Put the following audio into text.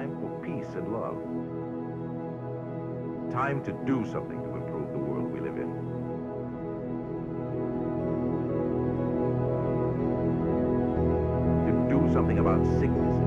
Time for peace and love. Time to do something to improve the world we live in. To do something about sickness